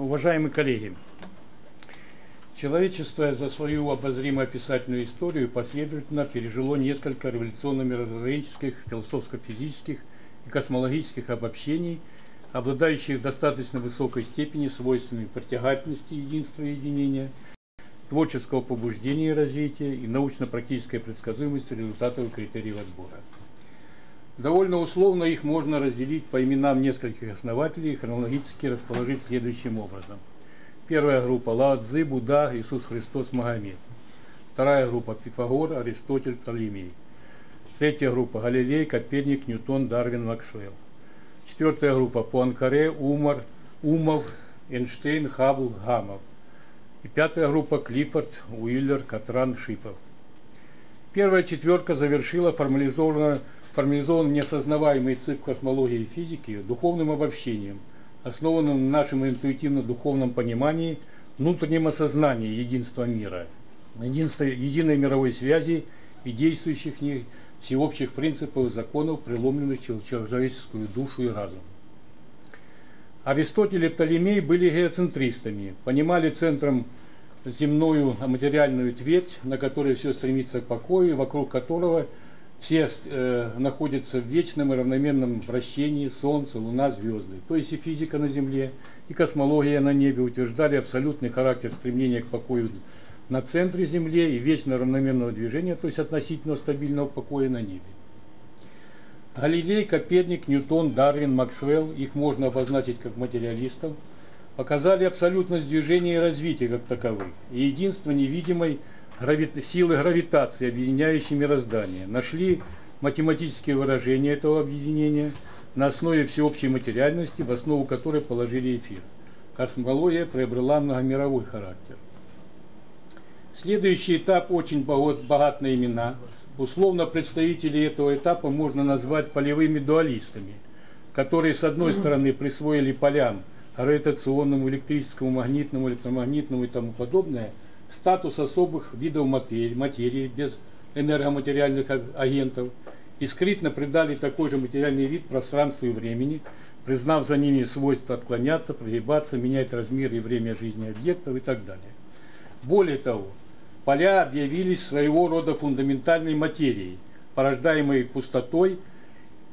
Уважаемые коллеги, человечество за свою обозримую описательную историю последовательно пережило несколько революционно-мировоззренческих, философско-физических и космологических обобщений, обладающих достаточно высокой степени свойственной притягательности единства и единения, творческого побуждения и развития и научно-практической предсказуемости результатов и критериев отбора. Довольно условно их можно разделить по именам нескольких основателей и хронологически расположить следующим образом. Первая группа Лао Будда, Иисус Христос, Магомед. Вторая группа Пифагор, Аристотель, Птолемей. Третья группа Галилей, Коперник, Ньютон, Дарвин, Максвелл. Четвертая группа Пуанкаре, Умар, Умов, Эйнштейн, Хаббл, Гамов. И пятая группа Клиффорд, Уиллер, Катран, Шипов. Первая четверка завершила формализованную формализован неосознаваемый цикл космологии и физики духовным обобщением, основанным на нашем интуитивно-духовном понимании, внутреннем осознании единства мира, единства, единой мировой связи и действующих в ней всеобщих принципов и законов, преломленных человеческую душу и разум. Аристотель и Птолемей были геоцентристами, понимали центром земную материальную твердь, на которой все стремится к покою, вокруг которого – все э, находятся в вечном и равномерном вращении Солнца, Луна, звезды. То есть и физика на Земле, и космология на небе утверждали абсолютный характер стремления к покою на центре Земли и вечно равномерного движения, то есть относительно стабильного покоя на небе. Галилей, Коперник, Ньютон, Дарвин, Максвелл, их можно обозначить как материалистов, показали абсолютность движения и развития как таковых, и единство невидимой грави... силы гравитации, объединяющие мироздание. Нашли математические выражения этого объединения на основе всеобщей материальности, в основу которой положили эфир. Космология приобрела многомировой характер. Следующий этап очень богат на имена. Условно представителей этого этапа можно назвать полевыми дуалистами, которые с одной стороны присвоили полям гравитационному, электрическому, магнитному, электромагнитному и тому подобное – статус особых видов материи, материи без энергоматериальных агентов и скрытно придали такой же материальный вид пространству и времени, признав за ними свойства отклоняться, прогибаться, менять размер и время жизни объектов и так далее. Более того, поля объявились своего рода фундаментальной материей, порождаемой пустотой,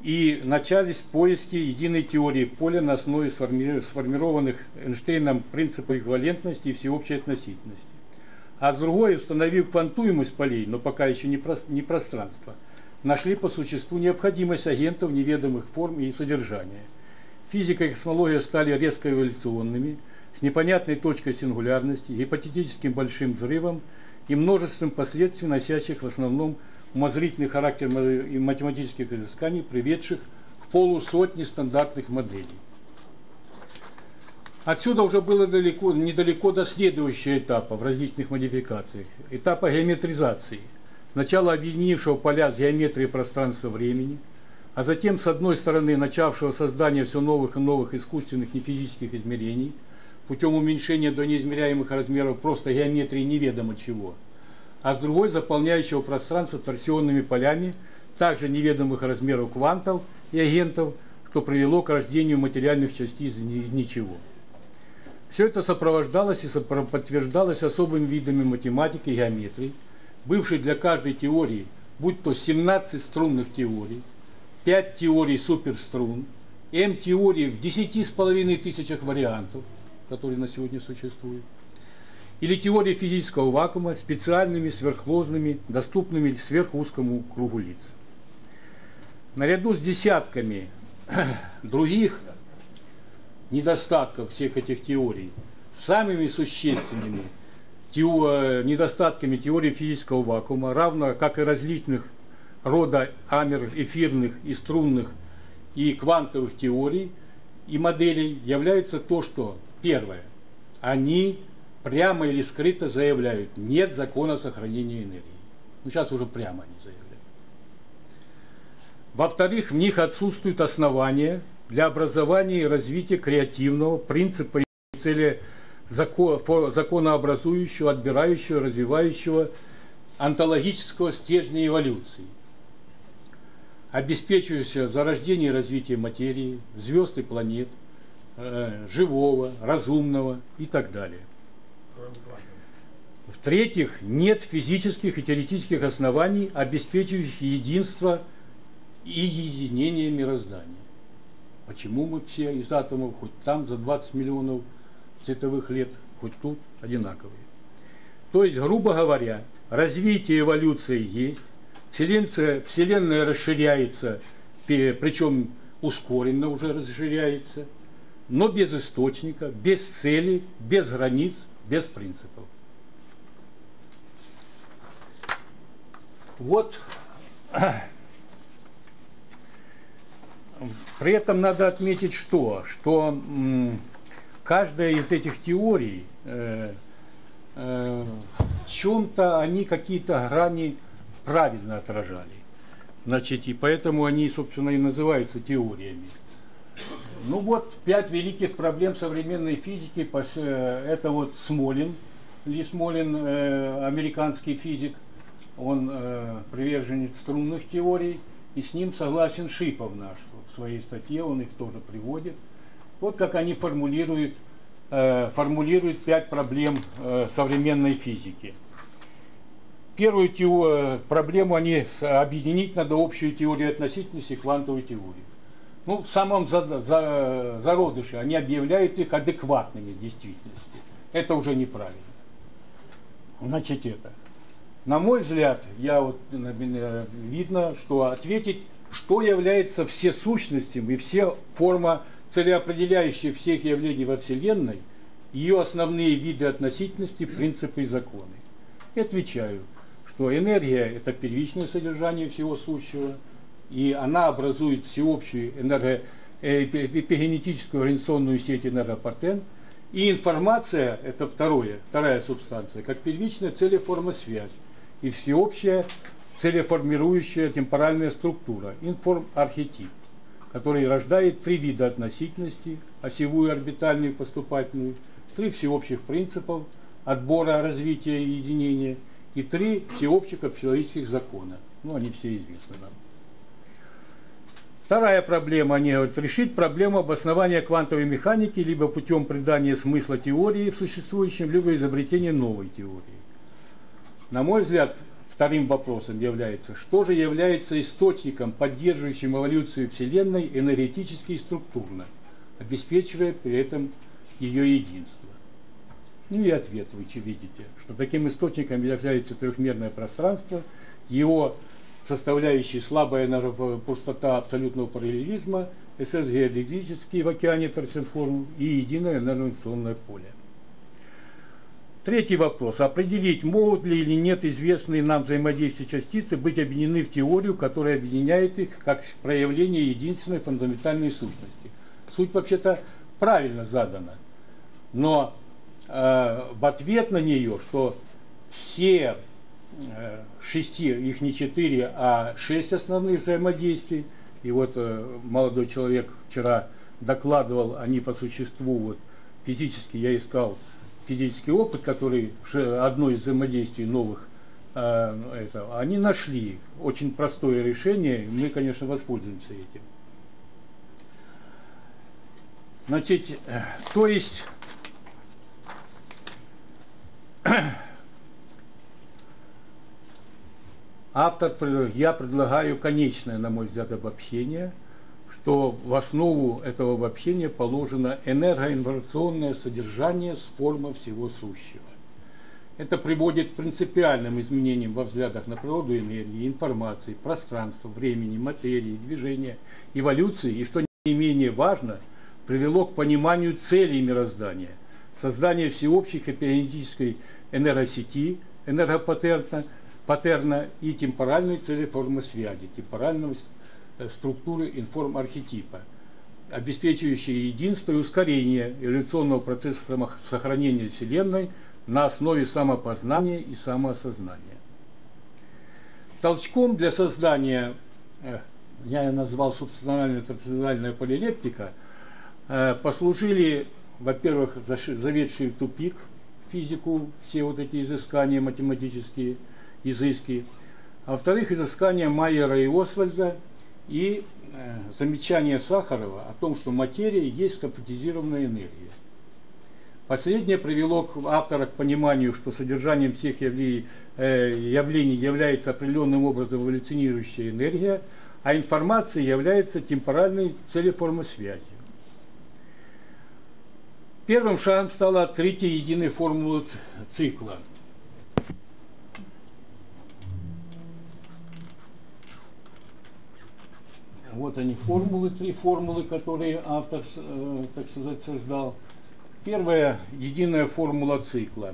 и начались поиски единой теории поля на основе сформированных Эйнштейном принципов эквивалентности и всеобщей относительности а с другой, установив квантуемость полей, но пока еще не, про, пространство, нашли по существу необходимость агентов неведомых форм и содержания. Физика и космология стали резко эволюционными, с непонятной точкой сингулярности, гипотетическим большим взрывом и множеством последствий, носящих в основном умозрительный характер математических изысканий, приведших к полусотни стандартных моделей. Отсюда уже было далеко, недалеко до следующего этапа в различных модификациях. Этапа геометризации. Сначала объединившего поля с геометрией пространства-времени, а затем, с одной стороны, начавшего создание все новых и новых искусственных нефизических измерений, путем уменьшения до неизмеряемых размеров просто геометрии неведомо чего, а с другой, заполняющего пространство торсионными полями, также неведомых размеров квантов и агентов, что привело к рождению материальных частиц из ничего. Все это сопровождалось и подтверждалось особыми видами математики и геометрии, бывшей для каждой теории, будь то 17 струнных теорий, 5 теорий суперструн, М-теории в 10 с половиной тысячах вариантов, которые на сегодня существуют, или теория физического вакуума специальными, сверхложными, доступными сверхузкому кругу лиц. Наряду с десятками других недостатков всех этих теорий, самыми существенными недостатками теории физического вакуума, равно как и различных рода амер, эфирных и струнных и квантовых теорий и моделей, является то, что первое, они прямо или скрыто заявляют, нет закона сохранения энергии. Ну, сейчас уже прямо они заявляют. Во-вторых, в них отсутствуют основания для образования и развития креативного принципа и цели законообразующего, отбирающего, развивающего онтологического стержня эволюции, обеспечивающего зарождение и развитие материи, звезд и планет, э, живого, разумного и так далее. В-третьих, нет физических и теоретических оснований, обеспечивающих единство и единение мироздания. Почему мы все из атомов, хоть там за 20 миллионов световых лет, хоть тут одинаковые? То есть, грубо говоря, развитие эволюции есть, вселенная, вселенная расширяется, причем ускоренно уже расширяется, но без источника, без цели, без границ, без принципов. Вот при этом надо отметить что? Что каждая из этих теорий э, э, в чем-то они какие-то грани правильно отражали. Значит, и поэтому они, собственно, и называются теориями. Ну вот, пять великих проблем современной физики. Э, это вот Смолин, Ли Смолин, э, американский физик, он э, приверженец струнных теорий, и с ним согласен Шипов наш. Своей статье он их тоже приводит. Вот как они формулируют, э, формулируют пять проблем э, современной физики. Первую теорию, проблему они объединить надо общую теорию относительности и квантовую теорию. Ну, в самом за, за, зародыше они объявляют их адекватными в действительности. Это уже неправильно. Значит, это. На мой взгляд, я вот, видно, что ответить, что является всесущностью и все форма, целеопределяющая всех явлений во Вселенной, ее основные виды относительности, принципы и законы. И отвечаю, что энергия – это первичное содержание всего сущего, и она образует всеобщую энерго, эпигенетическую организационную сеть энергопартен, и информация – это второе, вторая субстанция, как первичная целеформа связь и всеобщая целеформирующая темпоральная структура, информ-архетип, который рождает три вида относительности, осевую, орбитальную и поступательную, три всеобщих принципов отбора, развития и единения и три всеобщих общечеловеческих закона. Ну, они все известны нам. Вторая проблема, они говорят, решить проблему обоснования квантовой механики либо путем придания смысла теории в существующем, либо изобретения новой теории. На мой взгляд, вторым вопросом является, что же является источником, поддерживающим эволюцию Вселенной энергетически и структурно, обеспечивая при этом ее единство. Ну и ответ вы видите, что таким источником является трехмерное пространство, его составляющие слабая пустота абсолютного параллелизма, СС геодезический в океане торсенформ и единое информационное поле. Третий вопрос. Определить, могут ли или нет известные нам взаимодействия частицы быть объединены в теорию, которая объединяет их как проявление единственной фундаментальной сущности. Суть вообще-то правильно задана. Но э, в ответ на нее, что все э, шести, их не четыре, а шесть основных взаимодействий, и вот э, молодой человек вчера докладывал, они по существу, вот физически я искал физический опыт, который одно из взаимодействий новых, э, это, они нашли очень простое решение, мы, конечно, воспользуемся этим. Значит, то есть автор, я предлагаю конечное, на мой взгляд, обобщение – что в основу этого обобщения положено энергоинформационное содержание с формы всего сущего. Это приводит к принципиальным изменениям во взглядах на природу энергии, информации, пространства, времени, материи, движения, эволюции и, что не менее важно, привело к пониманию целей мироздания, создания всеобщих эпигенетической энергосети, энергопатерна патерна и темпоральной цели формы связи, темпорального структуры информ-архетипа, обеспечивающие единство и ускорение эволюционного процесса сохранения Вселенной на основе самопознания и самоосознания. Толчком для создания, э, я назвал субстанциальная традициональная полилептика, э, послужили, во-первых, заведшие в тупик физику все вот эти изыскания математические, изыски, а во-вторых, изыскания Майера и Освальда – и э, замечание Сахарова о том, что материя есть компактизированная энергия. Последнее привело автора к пониманию, что содержанием всех явлений, э, явлений является определенным образом эволюционирующая энергия, а информация является темпоральной целеформой связи. Первым шагом стало открытие единой формулы цикла. Вот они формулы, три формулы, которые автор, э, так сказать, создал. Первая единая формула цикла,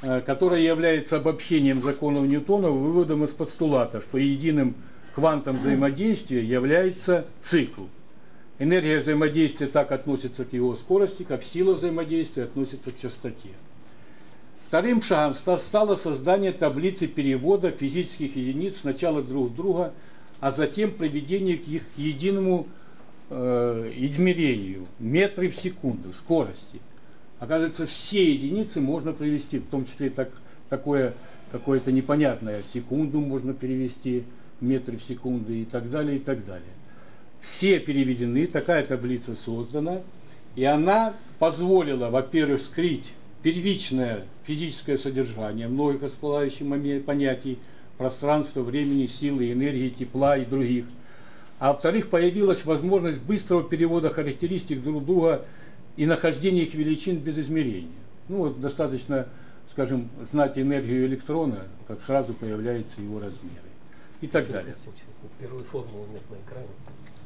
э, которая является обобщением законов Ньютона, выводом из постулата, что единым квантом взаимодействия является цикл. Энергия взаимодействия так относится к его скорости, как сила взаимодействия относится к частоте. Вторым шагом стало создание таблицы перевода физических единиц сначала друг друга, а затем приведение к их единому э, измерению, метры в секунду, скорости. Оказывается, все единицы можно привести, в том числе так, такое какое-то непонятное, секунду можно перевести, метры в секунду и так далее, и так далее все переведены, такая таблица создана, и она позволила, во-первых, скрыть первичное физическое содержание многих располагающих понятий пространства, времени, силы, энергии, тепла и других. А во-вторых, появилась возможность быстрого перевода характеристик друг друга и нахождения их величин без измерения. Ну вот достаточно, скажем, знать энергию электрона, как сразу появляются его размеры и так далее. Первую формулу нет на экране.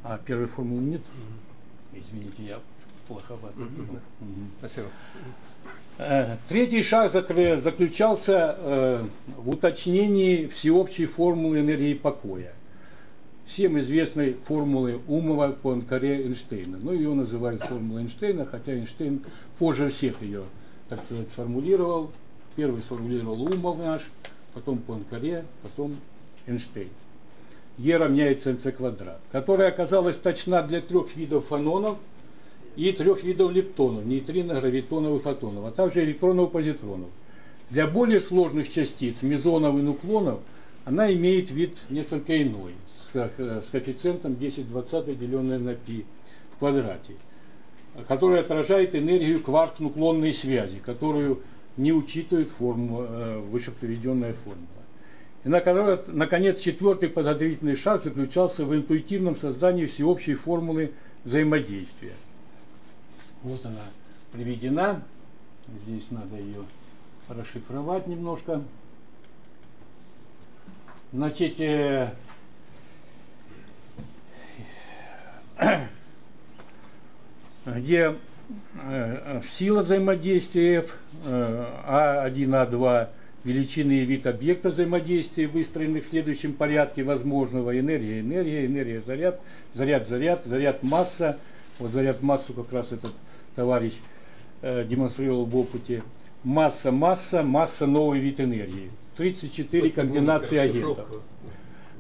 А первой формулы нет? Извините, я плоховато видно. Спасибо. Э, третий шаг заключался э, в уточнении всеобщей формулы энергии покоя. Всем известной формулы Умова по Анкаре Эйнштейна. Ну, ее называют формулой Эйнштейна, хотя Эйнштейн позже всех ее, так сказать, сформулировал. Первый сформулировал Умов наш, потом по Анкаре, потом Эйнштейн. Е равняется mc квадрат, которая оказалась точна для трех видов фононов и трех видов лептонов, нейтрино, гравитонов и фотонов, а также электронов и позитронов. Для более сложных частиц, мезонов и нуклонов, она имеет вид несколько иной, с коэффициентом 10-20 деленное на π в квадрате, который отражает энергию кварк-нуклонной связи, которую не учитывает форму, э, выше приведенная формула. И, наконец, четвертый подготовительный шаг заключался в интуитивном создании всеобщей формулы взаимодействия. Вот она приведена. Здесь надо ее расшифровать немножко. Значит, э, где э, сила взаимодействия F, э, А1, А2 величины и вид объекта взаимодействия, выстроенных в следующем порядке возможного. Энергия, энергия, энергия, заряд, заряд, заряд, заряд, масса. Вот заряд массу как раз этот товарищ э, демонстрировал в опыте. Масса, масса, масса, новый вид энергии. 34 вот комбинации агентов.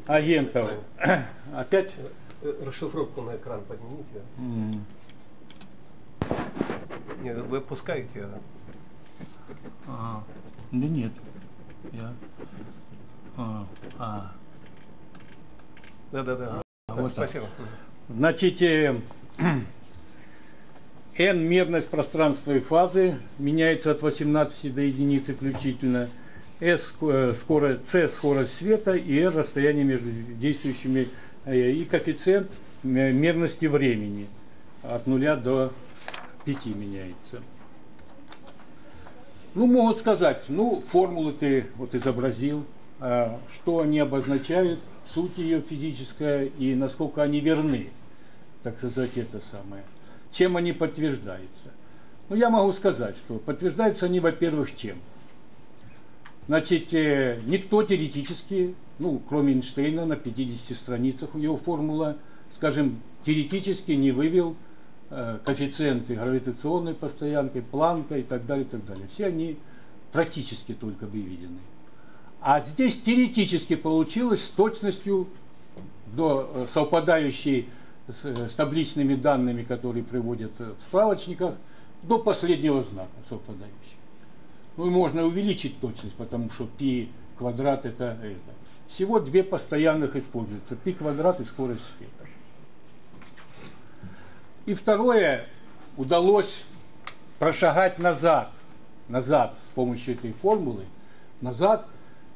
Агентов. Опять? Э, расшифровку на экран поднимите. Mm. Нет, вы опускаете. Ага. Да нет. Я. А. а. Да, да, да. А, вот Спасибо. Так. Значит, э, n мерность пространства и фазы меняется от 18 до единицы включительно. S э, скорость, C скорость света и R расстояние между действующими э, и коэффициент мерности времени от 0 до 5 меняется. Ну, могут сказать, ну, формулы ты вот изобразил, что они обозначают, суть ее физическая и насколько они верны, так сказать, это самое. Чем они подтверждаются? Ну, я могу сказать, что подтверждаются они, во-первых, чем? Значит, э, никто теоретически, ну, кроме Эйнштейна, на 50 страницах его формула, скажем, теоретически не вывел Э, коэффициенты гравитационной постоянкой, планка и так далее, и так далее. Все они практически только выведены. А здесь теоретически получилось с точностью до э, совпадающей с, э, с табличными данными, которые приводят в справочниках, до последнего знака совпадающий. Ну и можно увеличить точность, потому что π квадрат это, это. Всего две постоянных используются, пи квадрат и скорость света. И второе, удалось прошагать назад, назад с помощью этой формулы, назад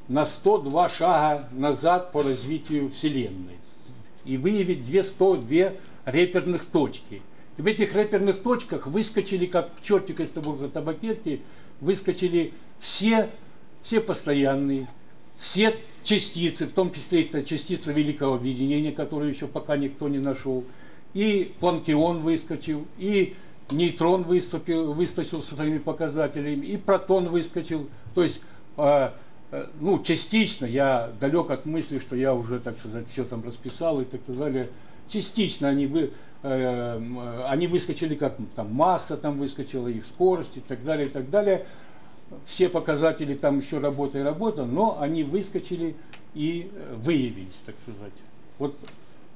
на 102 шага назад по развитию Вселенной. И выявить две 102 реперных точки. И в этих реперных точках выскочили, как чертик из табакерки, выскочили все, все постоянные, все частицы, в том числе это частица великого объединения, которую еще пока никто не нашел, и планкион выскочил, и нейтрон выступил, выскочил со своими показателями, и протон выскочил. То есть, э, ну, частично, я далек от мысли, что я уже, так сказать, все там расписал и так далее. Частично они, вы, э, они выскочили, как там масса там выскочила, их скорость и так далее, и так далее все показатели там еще работа и работа, но они выскочили и э, выявились, так сказать. Вот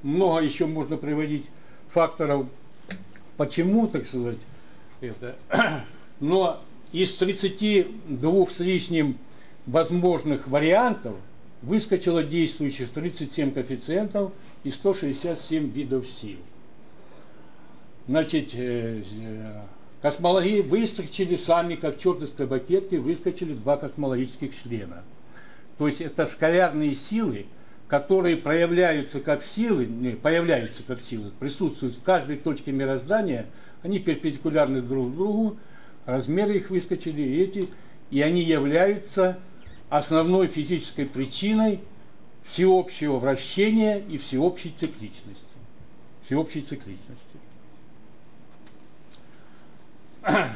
много еще можно приводить факторов, почему, так сказать, это. Но из 32 с лишним возможных вариантов выскочило действующих 37 коэффициентов и 167 видов сил. Значит, э, Космологи выскочили сами, как черт из табакетки, выскочили два космологических члена. То есть это скалярные силы, которые проявляются как силы, не, появляются как силы, присутствуют в каждой точке мироздания, они перпендикулярны друг другу, размеры их выскочили эти, и они являются основной физической причиной всеобщего вращения и всеобщей цикличности. Всеобщей цикличности.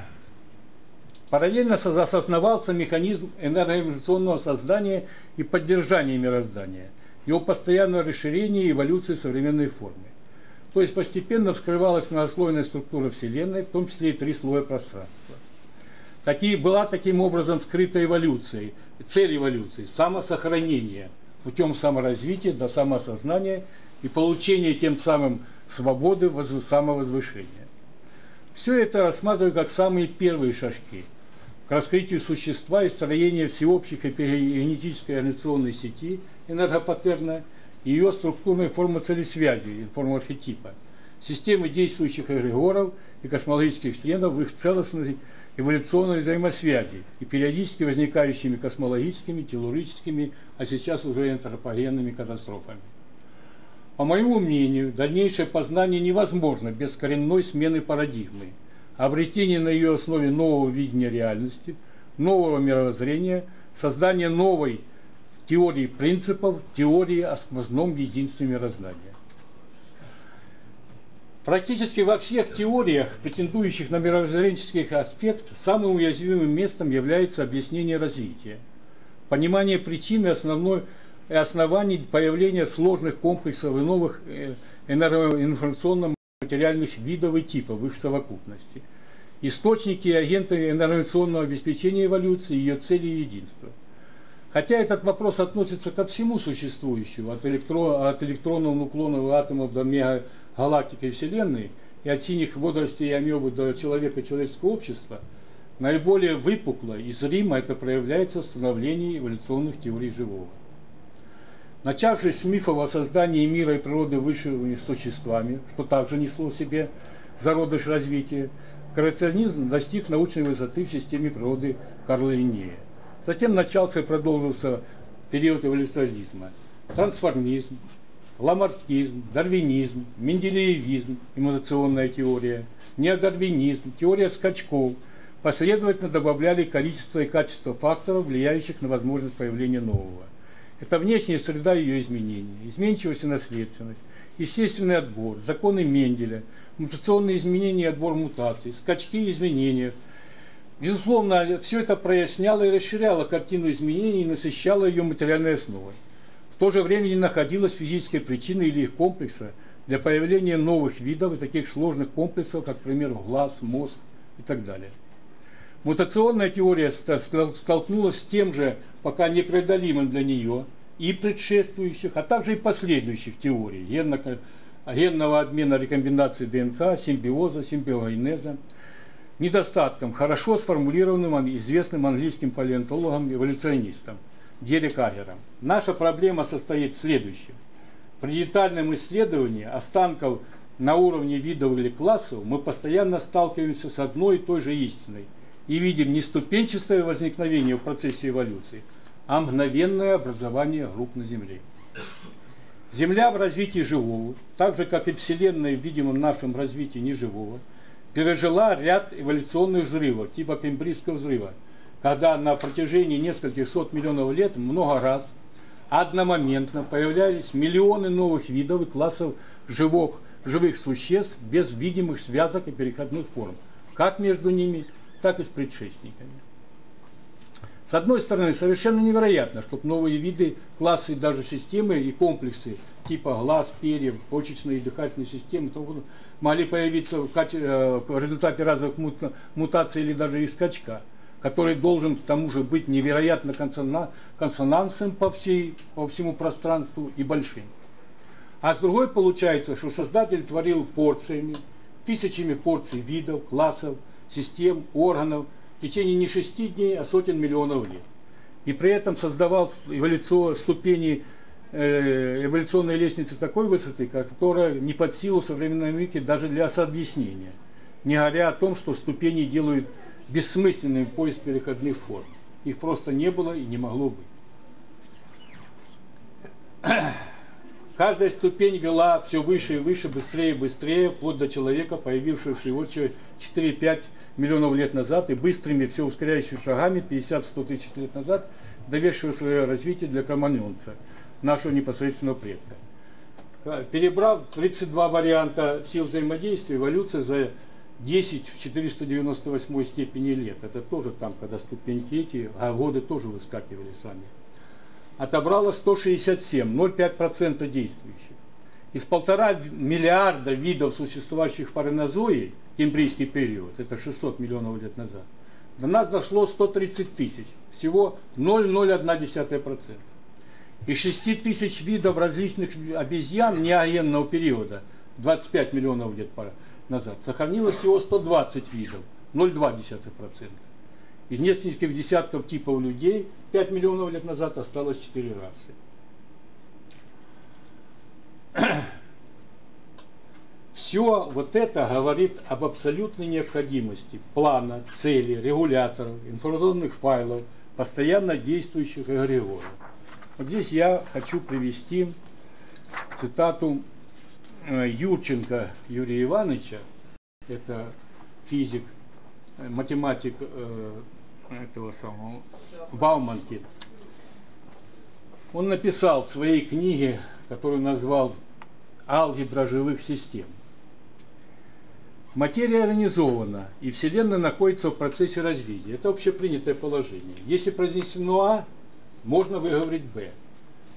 Параллельно осознавался механизм энергоэволюционного создания и поддержания мироздания, его постоянное расширение и эволюции современной форме. То есть постепенно вскрывалась многослойная структура Вселенной, в том числе и три слоя пространства. Такие, была таким образом скрыта эволюция, цель эволюции – самосохранение путем саморазвития до самоосознания и получения тем самым свободы самовозвышения. Все это рассматриваю как самые первые шажки к раскрытию существа и строению всеобщих эпигенетической организационной сети энергопаттерна и ее структурной формы целесвязи, формы архетипа, системы действующих эгрегоров и космологических членов в их целостной эволюционной взаимосвязи и периодически возникающими космологическими, телурическими, а сейчас уже антропогенными катастрофами. По моему мнению, дальнейшее познание невозможно без коренной смены парадигмы, обретения на ее основе нового видения реальности, нового мировоззрения, создания новой теории принципов, теории о сквозном единстве мироздания. Практически во всех теориях, претендующих на мировоззренческий аспект, самым уязвимым местом является объяснение развития. Понимание причины основной и оснований появления сложных комплексов и новых э, энергоинформационно-материальных видов и типов их совокупности. Источники и агенты энергоинформационного обеспечения эволюции, ее цели и единства. Хотя этот вопрос относится ко всему существующему, от, электро, от электронного нуклонного атомов до мегагалактики и Вселенной, и от синих водоростей и амебы до человека и человеческого общества, наиболее выпукло и зримо это проявляется в становлении эволюционных теорий живого. Начавшись с мифов о создании мира и природы высшими существами, что также несло в себе зародыш развития, креационизм достиг научной высоты в системе природы Карла Линнея. Затем начался и продолжился период эволюционизма. Трансформизм, ламаркизм, дарвинизм, менделеевизм, иммунационная теория, неодарвинизм, теория скачков последовательно добавляли количество и качество факторов, влияющих на возможность появления нового. Это внешняя среда ее изменений, изменчивость и наследственность, естественный отбор, законы Менделя, мутационные изменения и отбор мутаций, скачки и изменения. Безусловно, все это проясняло и расширяло картину изменений и насыщало ее материальной основой. В то же время не находилось физической причины или их комплекса для появления новых видов и таких сложных комплексов, как, к примеру, глаз, мозг и так далее. Мутационная теория столкнулась с тем же, пока непреодолимым для нее, и предшествующих, а также и последующих теорий генно, генного обмена рекомбинации ДНК, симбиоза, симбиогенеза, недостатком, хорошо сформулированным известным английским палеонтологом, эволюционистом Дерек Агером. Наша проблема состоит в следующем. При детальном исследовании останков на уровне видов или классов мы постоянно сталкиваемся с одной и той же истиной и видим не ступенчатое возникновение в процессе эволюции, а мгновенное образование групп на Земле. Земля в развитии живого, так же как и Вселенная в видимом нашем развитии неживого, пережила ряд эволюционных взрывов, типа Кембрийского взрыва, когда на протяжении нескольких сот миллионов лет много раз одномоментно появлялись миллионы новых видов и классов живых, живых существ без видимых связок и переходных форм, как между ними, так и с предшественниками. С одной стороны, совершенно невероятно, чтобы новые виды, классы, даже системы и комплексы типа глаз, перьев, почечной и дыхательной системы могли появиться в, э, результате разных мутаций или даже и скачка, который должен к тому же быть невероятно консонансным по, всей, по всему пространству и большим. А с другой получается, что создатель творил порциями, тысячами порций видов, классов, систем, органов – в течение не шести дней, а сотен миллионов лет. И при этом создавал эволюцию, ступени э, эволюционной лестницы такой высоты, которая не под силу современной науки даже для сообъяснения. Не говоря о том, что ступени делают бессмысленным поиск переходных форм. Их просто не было и не могло быть. Каждая ступень вела все выше и выше, быстрее и быстрее, вплоть до человека, появившегося всего 4-5 миллионов лет назад и быстрыми, все ускоряющими шагами, 50-100 тысяч лет назад, доведшего свое развитие для кроманьонца, нашего непосредственного предка. Перебрав 32 варианта сил взаимодействия, эволюция за 10 в 498 степени лет, это тоже там, когда ступеньки эти, а годы тоже выскакивали сами, отобрала 167, 0,5% действующих. Из полтора миллиарда видов существующих в паренозое, кембрийский период, это 600 миллионов лет назад, до нас дошло 130 тысяч, всего 0,01%. Из 6 тысяч видов различных обезьян неогенного периода, 25 миллионов лет назад, сохранилось всего 120 видов, 0,2%. Из нескольких десятков типов людей 5 миллионов лет назад осталось 4 расы. Все вот это говорит об абсолютной необходимости плана, цели, регуляторов, информационных файлов, постоянно действующих эгрегоров. Вот здесь я хочу привести цитату Юрченко Юрия Ивановича, это физик, э, математик э, этого самого Бауманки. Он написал в своей книге, которую назвал «Алгебра живых систем». Материя организована, и Вселенная находится в процессе развития. Это общепринятое положение. Если произнесено А, можно выговорить Б.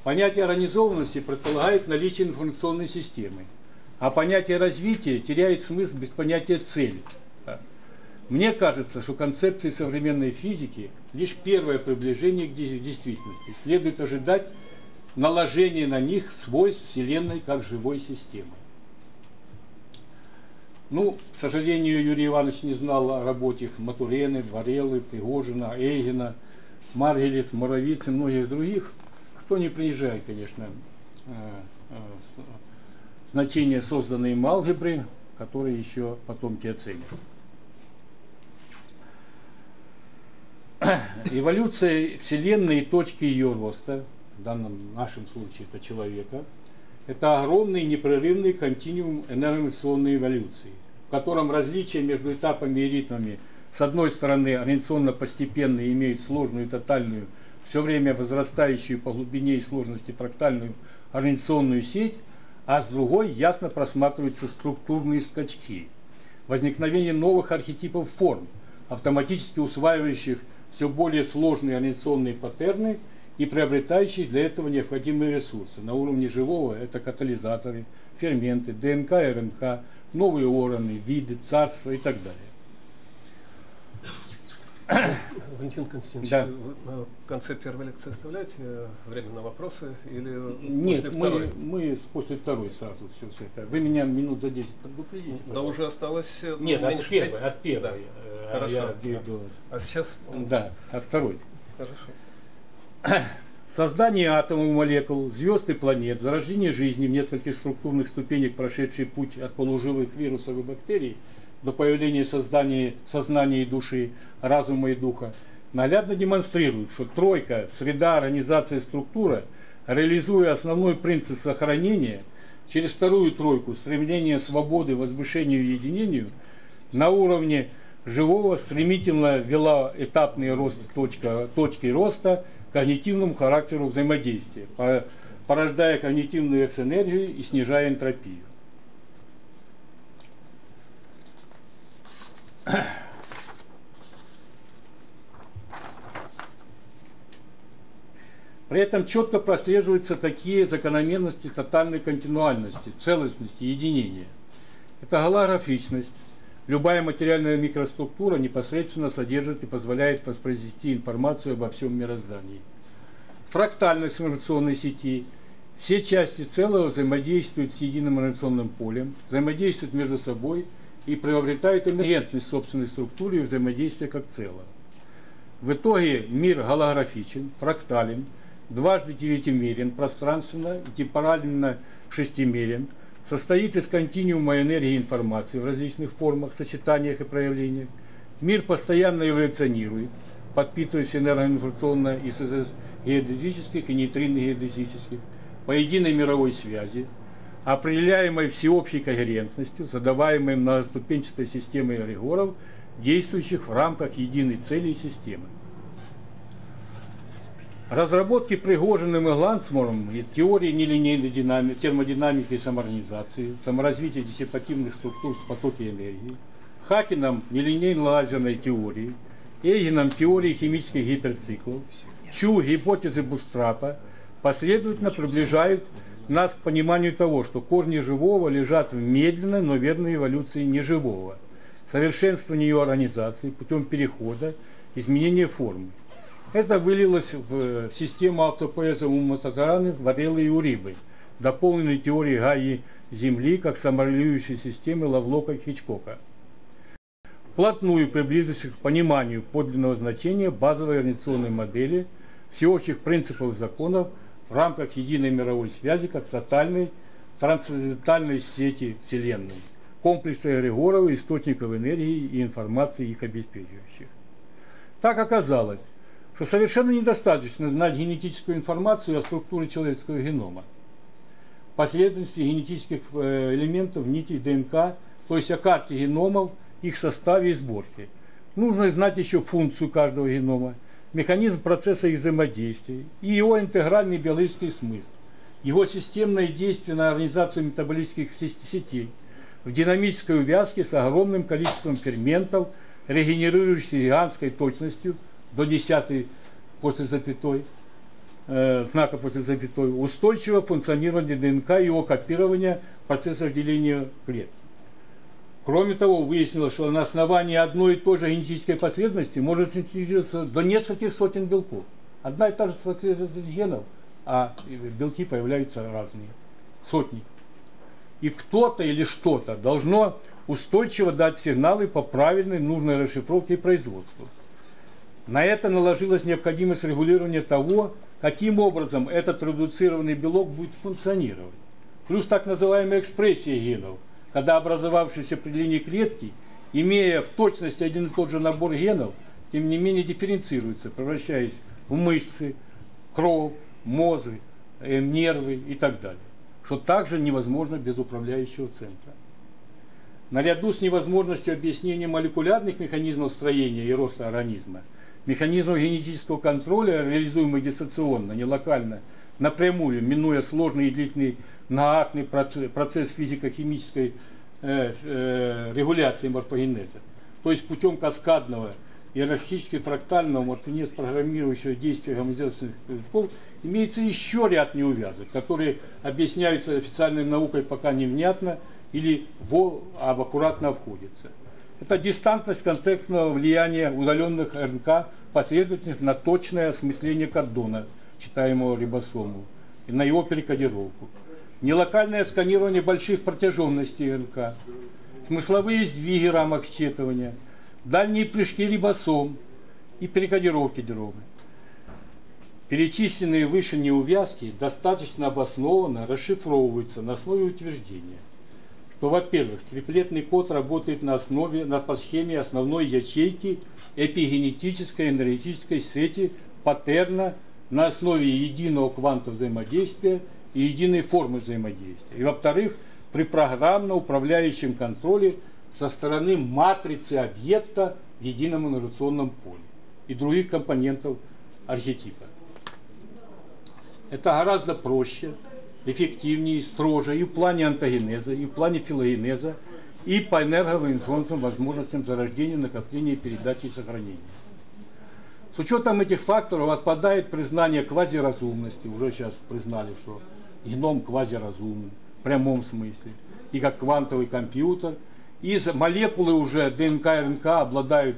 Понятие организованности предполагает наличие информационной системы, а понятие развития теряет смысл без понятия цели – мне кажется, что концепции современной физики лишь первое приближение к действительности. Следует ожидать наложения на них свойств Вселенной как живой системы. Ну, к сожалению, Юрий Иванович не знал о работе Матурены, Варелы, Пригожина, Эйгена, Моровиц и многих других, что не принижает, конечно, значение созданной им алгебры, которые еще потомки оценят. эволюция Вселенной и точки ее роста, в данном нашем случае это человека, это огромный непрерывный континуум энергоинформационной эволюции, в котором различия между этапами и ритмами с одной стороны организационно-постепенно имеют сложную и тотальную, все время возрастающую по глубине и сложности фрактальную организационную сеть, а с другой ясно просматриваются структурные скачки, возникновение новых архетипов форм, автоматически усваивающих все более сложные организационные паттерны и приобретающие для этого необходимые ресурсы. На уровне живого это катализаторы, ферменты, ДНК РНК, новые органы, виды, царства и так далее. Валентин Константинович, да. вы на конце первой лекции оставляете время на вопросы или Нет, после мы, второй? мы после второй сразу все, все это. Вы меня минут за 10 предупредите. Да уже осталось э, Нет, от первой, от первой. Да. Хорошо. Я, а сейчас? Да, от второй. Хорошо. Создание атомов и молекул, звезд и планет, зарождение жизни в нескольких структурных ступенях, прошедший путь от полуживых вирусов и бактерий до появления создания сознания и души, разума и духа, наглядно демонстрирует, что тройка, среда, организация, структура, реализуя основной принцип сохранения, через вторую тройку стремление свободы, возвышению и единению, на уровне живого стремительно вела этапный рост точка, точки роста – когнитивному характеру взаимодействия, порождая когнитивную экс-энергию и снижая энтропию. При этом четко прослеживаются такие закономерности тотальной континуальности, целостности, единения. Это голографичность, Любая материальная микроструктура непосредственно содержит и позволяет воспроизвести информацию обо всем мироздании. Фрактальность информационной сети. Все части целого взаимодействуют с единым информационным полем, взаимодействуют между собой и приобретают эмергентность собственной структуры и взаимодействия как целого. В итоге мир голографичен, фрактален, дважды девятимерен, пространственно и темпорально шестимерен – состоит из континуума энергии информации в различных формах, сочетаниях и проявлениях. Мир постоянно эволюционирует, подпитываясь энергоинформационно из геодезических и нейтринных геодезических по единой мировой связи, определяемой всеобщей когерентностью, задаваемой многоступенчатой системой эгрегоров, действующих в рамках единой цели системы. Разработки Пригожиным и Глансмором и теории нелинейной динамики, термодинамики и самоорганизации, саморазвития диссипативных структур с потоки энергии, Хакином нелинейной лазерной теории, Эйгеном теории химических гиперциклов, Чу гипотезы Бустрапа последовательно приближают нас к пониманию того, что корни живого лежат в медленной, но верной эволюции неживого, совершенствовании ее организации путем перехода, изменения формы. Это вылилось в систему автопоэза Умататараны Варелы и Урибы, дополненной теорией Гаи Земли как саморелирующей системы Лавлока и Хичкока. Вплотную приблизившись к пониманию подлинного значения базовой организационной модели всеобщих принципов законов в рамках единой мировой связи как тотальной трансцендентальной сети Вселенной, комплекса эгрегоров, источников энергии и информации их обеспечивающих. Так оказалось, что совершенно недостаточно знать генетическую информацию о структуре человеческого генома, последовательности генетических э, элементов в нитях ДНК, то есть о карте геномов, их составе и сборке. Нужно знать еще функцию каждого генома, механизм процесса их взаимодействия и его интегральный биологический смысл, его системное действие на организацию метаболических сетей в динамической увязке с огромным количеством ферментов, регенерирующей гигантской точностью – до десятой после запятой, знака после запятой, устойчивое функционирование ДНК и его копирование в процессах деления клеток. Кроме того, выяснилось, что на основании одной и той же генетической последовательности может синтезироваться до нескольких сотен белков. Одна и та же последовательность генов, а белки появляются разные, сотни. И кто-то или что-то должно устойчиво дать сигналы по правильной нужной расшифровке и производству. На это наложилась необходимость регулирования того, каким образом этот редуцированный белок будет функционировать. Плюс так называемая экспрессия генов, когда образовавшиеся при длине клетки, имея в точности один и тот же набор генов, тем не менее дифференцируются, превращаясь в мышцы, кровь, мозг, э, нервы и так далее. Что также невозможно без управляющего центра. Наряду с невозможностью объяснения молекулярных механизмов строения и роста организма – механизмов генетического контроля, реализуемых дистанционно, не локально, напрямую, минуя сложный и длительный многоактный процесс, процесс физико-химической э, э, регуляции морфогенеза. То есть путем каскадного иерархически фрактального морфогенез программирующего действия гомозиозных языков имеется еще ряд неувязок, которые объясняются официальной наукой пока невнятно или в, аккуратно обходятся. Это дистантность контекстного влияния удаленных РНК последовательность на точное осмысление кордона, читаемого рибосому, и на его перекодировку. Нелокальное сканирование больших протяженностей РНК, смысловые сдвиги рамок считывания, дальние прыжки рибосом и перекодировки дробы. Перечисленные выше неувязки достаточно обоснованно расшифровываются на основе утверждения, что, во-первых, триплетный код работает на основе, на, по схеме основной ячейки эпигенетической энергетической сети паттерна на основе единого кванта взаимодействия и единой формы взаимодействия. И, во-вторых, при программно-управляющем контроле со стороны матрицы объекта в едином инерционном поле и других компонентов архетипа. Это гораздо проще, эффективнее, строже и в плане антогенеза, и в плане филогенеза, и по энерговоинформационным возможностям зарождения, накопления, передачи и сохранения. С учетом этих факторов отпадает признание квазиразумности, уже сейчас признали, что геном квазиразумный в прямом смысле, и как квантовый компьютер. И молекулы уже ДНК и РНК обладают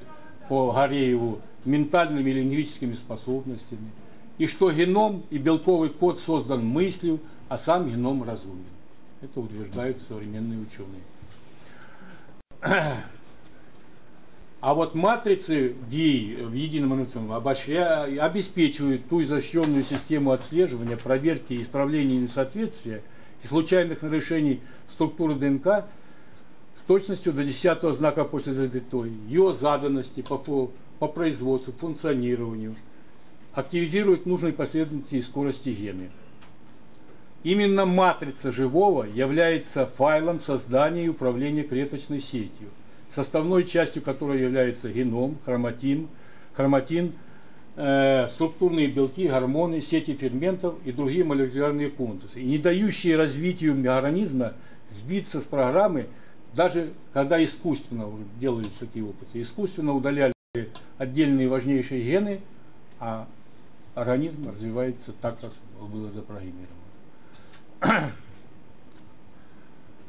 по Горееву ментальными и лингвическими способностями и что геном и белковый код создан мыслью, а сам геном разумен. Это утверждают современные ученые. А вот матрицы DI в едином инновационном обеспечивают ту изощренную систему отслеживания, проверки и исправления несоответствия и случайных нарушений структуры ДНК с точностью до десятого знака после запятой, ее заданности по, по производству, функционированию – активизирует нужной последовательности и скорости гены. Именно матрица живого является файлом создания и управления клеточной сетью, составной частью которой является геном, хроматин, хроматин э, структурные белки, гормоны, сети ферментов и другие молекулярные комплексы, и не дающие развитию организма сбиться с программы, даже когда искусственно уже делались такие опыты, искусственно удаляли отдельные важнейшие гены, а организм развивается так, как было запрограммировано.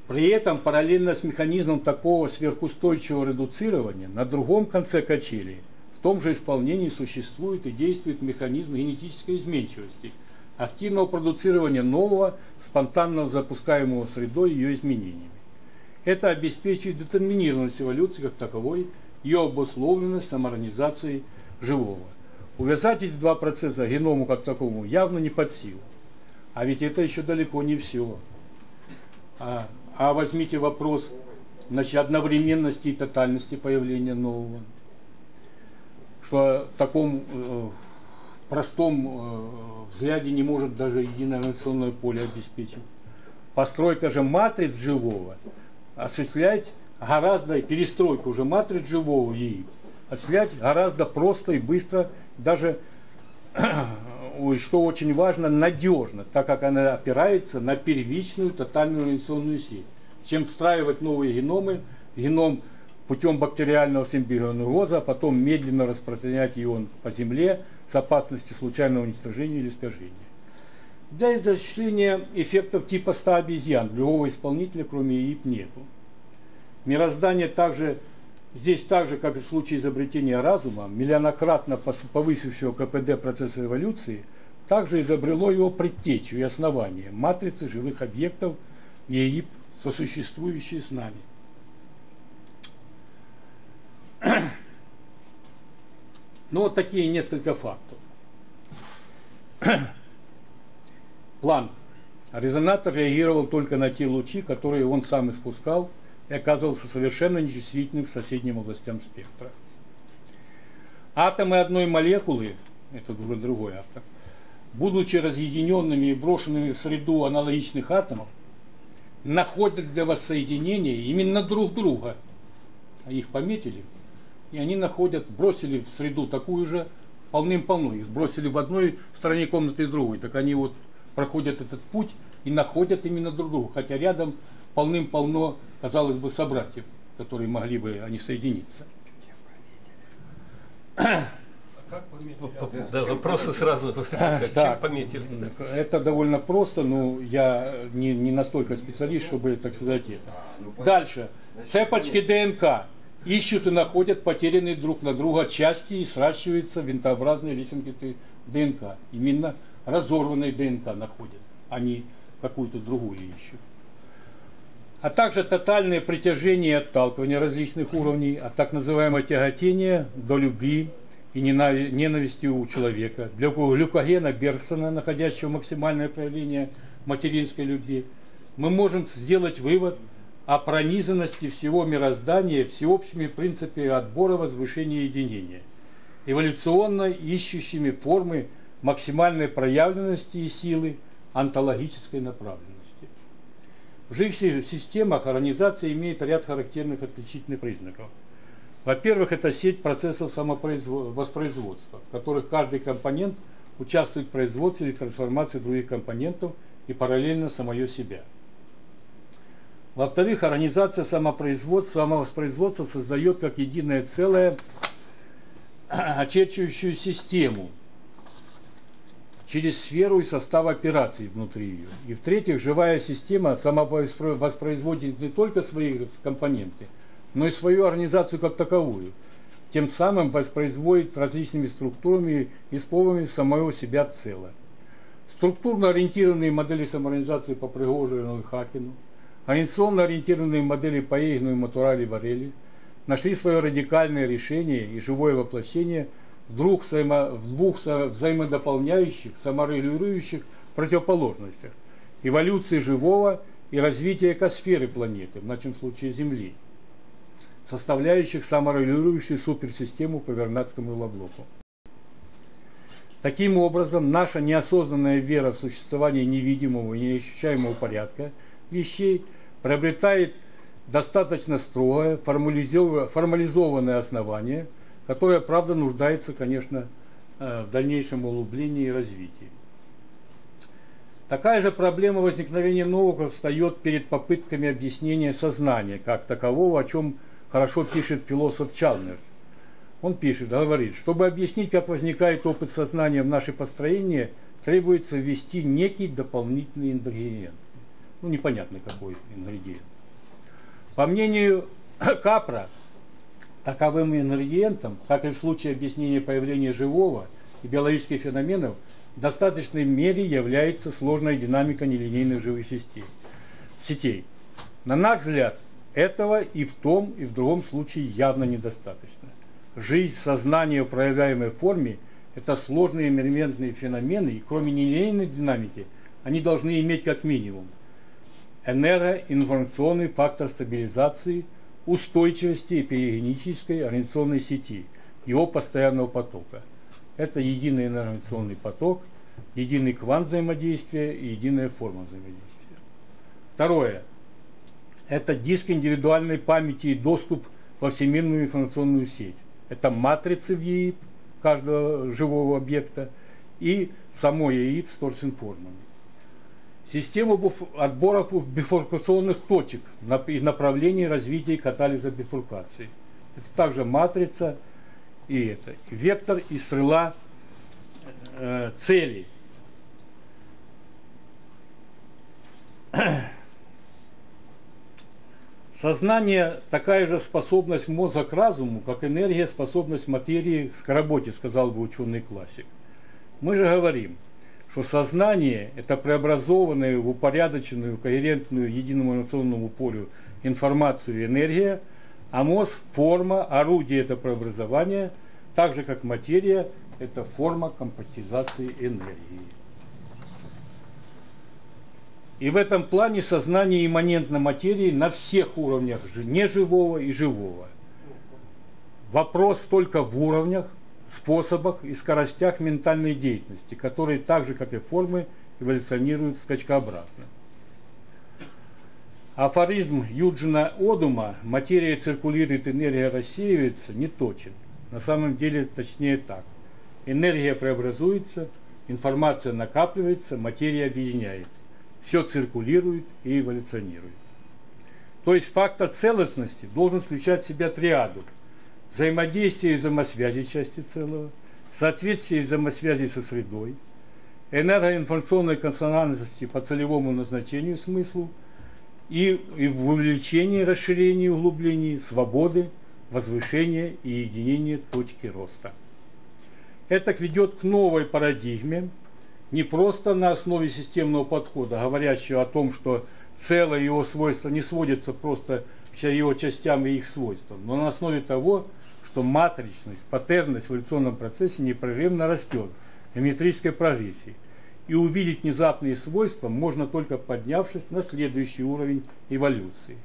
При этом параллельно с механизмом такого сверхустойчивого редуцирования на другом конце качели в том же исполнении существует и действует механизм генетической изменчивости, активного продуцирования нового, спонтанно запускаемого средой ее изменениями. Это обеспечивает детерминированность эволюции как таковой, ее обусловленность самоорганизацией живого. Увязать эти два процесса геному как такому явно не под силу. А ведь это еще далеко не все. А, а возьмите вопрос значит, одновременности и тотальности появления нового. Что в таком э, простом э, взгляде не может даже единое информационное поле обеспечить. Постройка же матриц живого осуществлять гораздо, перестройка уже матриц живого ей осуществлять гораздо просто и быстро даже, что очень важно, надежно, так как она опирается на первичную тотальную организационную сеть. Чем встраивать новые геномы, геном путем бактериального симбиоза, а потом медленно распространять его по земле с опасностью случайного уничтожения или искажения. Для изучения эффектов типа 100 обезьян другого исполнителя, кроме ИИП, нету. Мироздание также Здесь так же, как и в случае изобретения разума, миллионократно повысившего КПД процесса эволюции, также изобрело его предтечу и основание – матрицы живых объектов ЕИП, сосуществующие с нами. Ну вот такие несколько фактов. Планк. Резонатор реагировал только на те лучи, которые он сам испускал – и оказывался совершенно нечувствительным к соседним областям спектра. Атомы одной молекулы, это уже другой автор, будучи разъединенными и брошенными в среду аналогичных атомов, находят для воссоединения именно друг друга. А их пометили, и они находят, бросили в среду такую же, полным-полно. Их бросили в одной стороне комнаты и другой. Так они вот проходят этот путь и находят именно друг друга. Хотя рядом полным-полно, казалось бы, собратьев, которые могли бы они соединиться. Да, вопросы сразу. Чем пометили? Это довольно просто, но я не, не настолько специалист, чтобы, так сказать, это. Дальше. Цепочки ДНК ищут и находят потерянные друг на друга части и сращиваются винтообразные лесенки ДНК. Именно разорванные ДНК находят, а не какую-то другую ищут а также тотальное притяжение и отталкивание различных уровней, а так называемое тяготение до любви и ненависти у человека, для глюкогена Бергсона, находящего максимальное проявление материнской любви, мы можем сделать вывод о пронизанности всего мироздания всеобщими принципами отбора, возвышения единения, эволюционно ищущими формы максимальной проявленности и силы онтологической направленности. В живых системах организация имеет ряд характерных отличительных признаков. Во-первых, это сеть процессов самовоспроизводства, в которых каждый компонент участвует в производстве или трансформации других компонентов и параллельно самое себя. Во-вторых, организация самопроизводства, самовоспроизводства создает как единое целое очерчивающую систему – через сферу и состав операций внутри ее. И в-третьих, живая система самовоспроизводит не только свои компоненты, но и свою организацию как таковую. Тем самым воспроизводит различными структурами и способами самого себя в целое. Структурно ориентированные модели самоорганизации по Пригожину и Хакину, организационно ориентированные модели по Ейгну и Матурали Варели нашли свое радикальное решение и живое воплощение – в двух, взаимо, в двух взаимодополняющих, саморегулирующих противоположностях – эволюции живого и развития экосферы планеты, в нашем случае Земли, составляющих саморегулирующую суперсистему по Вернадскому Лавлоку. Таким образом, наша неосознанная вера в существование невидимого и неощущаемого порядка вещей приобретает достаточно строгое, формализованное основание – которая, правда, нуждается, конечно, э, в дальнейшем углублении и развитии. Такая же проблема возникновения нового встает перед попытками объяснения сознания как такового, о чем хорошо пишет философ Чалмерс. Он пишет, говорит, чтобы объяснить, как возникает опыт сознания в наше построение, требуется ввести некий дополнительный ингредиент. Ну, непонятно какой ингредиент. По мнению Капра, Таковым ингредиентом, как и в случае объяснения появления живого и биологических феноменов, в достаточной мере является сложная динамика нелинейных живых сетей. сетей. На наш взгляд, этого и в том, и в другом случае явно недостаточно. Жизнь сознания в проявляемой форме – это сложные эмерментные феномены, и кроме нелинейной динамики, они должны иметь как минимум энергоинформационный фактор стабилизации – устойчивости эпигенетической организационной сети, его постоянного потока. Это единый информационный поток, единый квант взаимодействия и единая форма взаимодействия. Второе. Это диск индивидуальной памяти и доступ во всемирную информационную сеть. Это матрицы в ЕИП каждого живого объекта и само ЕИП с торсинформами систему отборов бифуркационных точек и направлений развития катализа бифуркации. Это также матрица и это. Вектор и стрела э, цели. Сознание – такая же способность мозга к разуму, как энергия – способность материи к работе, сказал бы ученый классик. Мы же говорим – что сознание – это преобразованная в упорядоченную, когерентную единому информационному полю информацию и энергия, а мозг – форма, орудие – это преобразование, так же как материя – это форма компактизации энергии. И в этом плане сознание имманентно материи на всех уровнях неживого и живого. Вопрос только в уровнях, способах и скоростях ментальной деятельности, которые так же, как и формы, эволюционируют скачкообразно. Афоризм Юджина Одума «материя циркулирует, энергия рассеивается» не точен. На самом деле точнее так. Энергия преобразуется, информация накапливается, материя объединяет. Все циркулирует и эволюционирует. То есть фактор целостности должен включать в себя триаду – взаимодействие и взаимосвязи части целого, соответствие и взаимосвязи со средой, энергоинформационной консонантности по целевому назначению смыслу и, и в увеличении, расширении, углублении свободы, возвышения и единения точки роста. Это ведет к новой парадигме, не просто на основе системного подхода, говорящего о том, что целое его свойства не сводится просто к его частям и их свойствам, но на основе того, что матричность, паттерность в эволюционном процессе непрерывно растет геометрической прогрессии. И увидеть внезапные свойства можно только поднявшись на следующий уровень эволюции.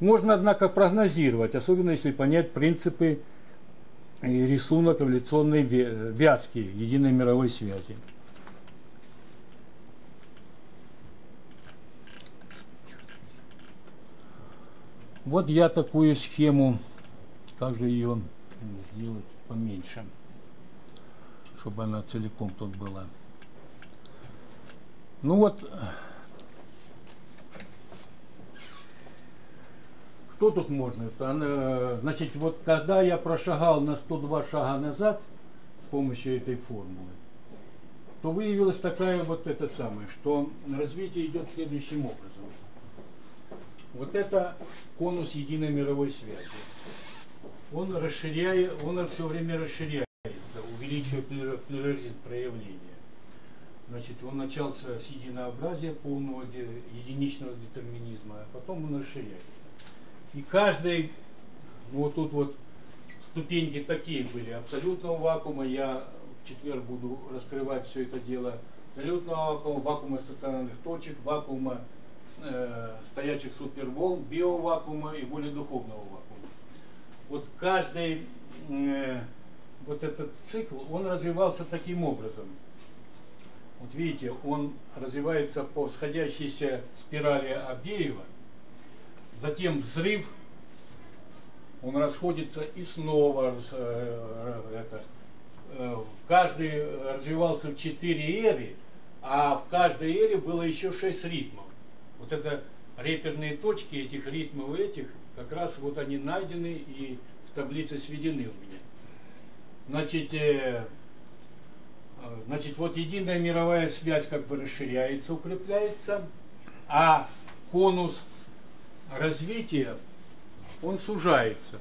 Можно, однако, прогнозировать, особенно если понять принципы и рисунок эволюционной вязки единой мировой связи. Вот я такую схему, также ее сделать поменьше, чтобы она целиком тут была. Ну вот, Что тут можно? Значит, вот когда я прошагал на 102 шага назад с помощью этой формулы, то выявилась такая вот это самое, что развитие идет следующим образом. Вот это конус единой мировой связи. Он расширяет, он все время расширяется, увеличивая плюрализм проявления. Значит, он начался с единообразия полного единичного детерминизма, а потом он расширяется. И каждый, ну вот тут вот ступеньки такие были, абсолютного вакуума, я в четверг буду раскрывать все это дело, абсолютного вакуума, вакуума стационарных точек, вакуума э, стоячих суперволн, биовакуума и более духовного вакуума. Вот каждый э, вот этот цикл, он развивался таким образом. Вот видите, он развивается по сходящейся спирали Абдеева – затем взрыв, он расходится и снова э, это, э, каждый развивался в четыре эры, а в каждой эре было еще шесть ритмов. Вот это реперные точки этих ритмов этих, как раз вот они найдены и в таблице сведены у меня. Значит, э, значит, вот единая мировая связь как бы расширяется, укрепляется, а конус развития, он сужается.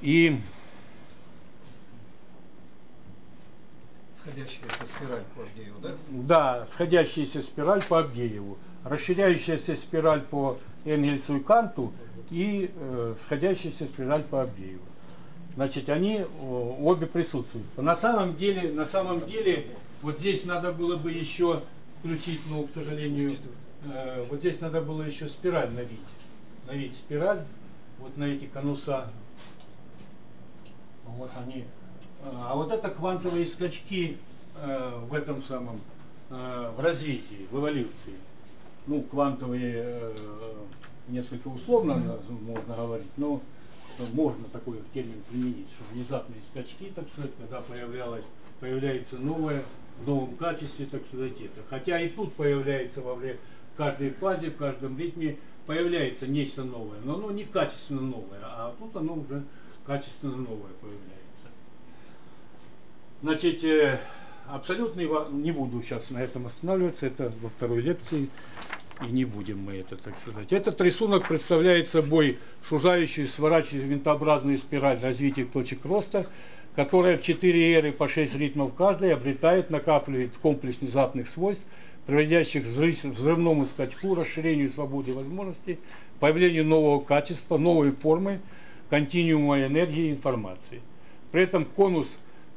И Сходящаяся спираль по Абдееву, да? Да, сходящаяся спираль по Абдееву, расширяющаяся спираль по Энгельсу и Канту и э, сходящаяся спираль по Абдееву. Значит, они обе присутствуют. На самом деле, на самом деле, вот здесь надо было бы еще включить, но, к сожалению, Э, вот здесь надо было еще спираль навить. Навить спираль вот на эти конуса. Вот они. А вот это квантовые скачки э, в этом самом, э, в развитии, в эволюции. Ну, квантовые, несколько условно можно говорить, но можно такой термин применить, что внезапные скачки, так сказать, когда появлялось, появляется новое, в новом качестве, так сказать, это. Хотя и тут появляется во время каждой фазе, в каждом ритме появляется нечто новое, но оно не качественно новое, а тут оно уже качественно новое появляется. Значит, э, абсолютный, не буду сейчас на этом останавливаться, это во второй лекции, и не будем мы это, так сказать. Этот рисунок представляет собой шужающую, сворачивающую винтообразную спираль развития точек роста, которая в 4 эры по 6 ритмов каждой обретает, накапливает комплекс внезапных свойств – приводящих к взрывному скачку, расширению свободы и возможностей, появлению нового качества, новой формы, континуума энергии и информации. При этом конус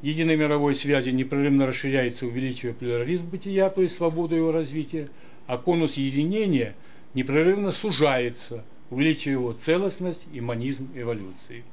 единой мировой связи непрерывно расширяется, увеличивая плюрализм бытия, то есть свободу его развития, а конус единения непрерывно сужается, увеличивая его целостность и манизм эволюции.